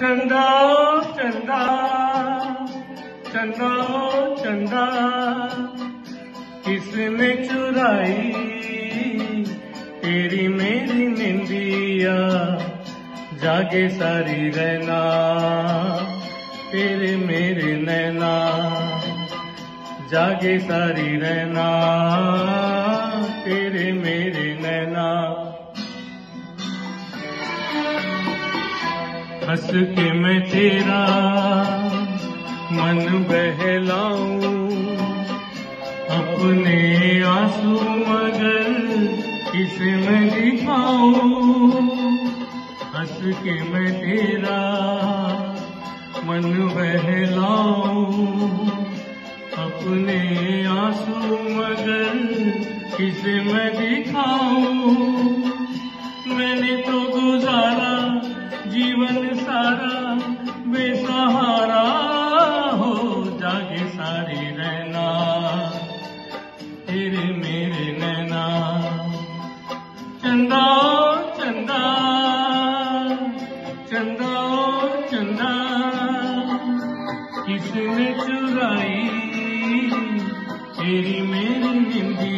चंदा चंदा चंदा चंदा, किसने चुराई? तेरी मेरी निंदिया, जागे सारी रहना तेरे मेरे नैना, जागे सारी रहना तेरे मेरे हंस के मैं तेरा मन बहलाऊं, अपने आँसू मगर किसे मैं दिखाऊँ। हंस के मैं तेरा मन बहलाऊं, अपने आँसू मगर किसे मैं दिखाऊँ। चंदा किसने चुराई? तेरी मेरी निंदी